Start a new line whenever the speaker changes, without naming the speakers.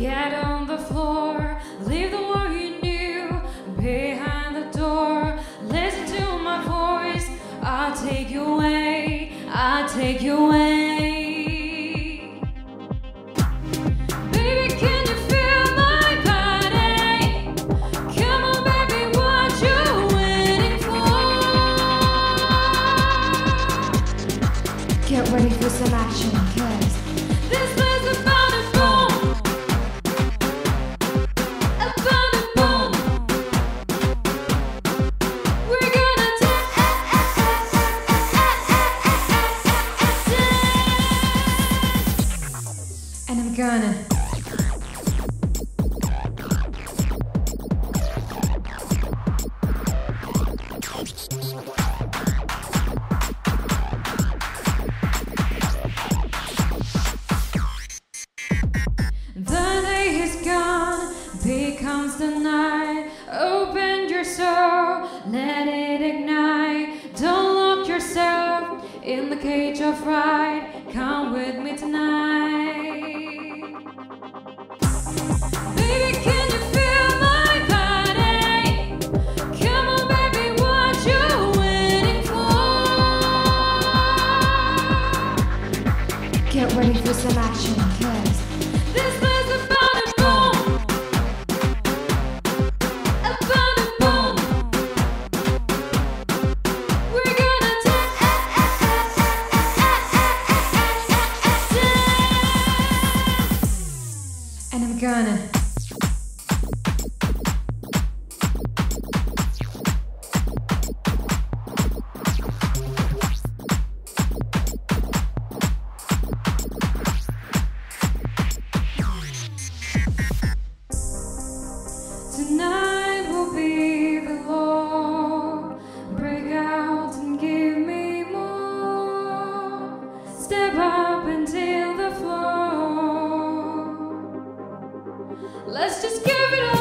get on the floor, leave the world you knew behind the door. Listen to my voice, I'll take you away, I'll take you away. Baby, can you feel my body? Come on, baby, what you waiting for? Get ready for some action, Open let it ignite. Don't lock yourself in the cage of fright. Come with me tonight. Baby, can you feel my body? Come on, baby, what you waiting for? Get ready for some action, cause And I'm gonna. Tonight will be the just give it up.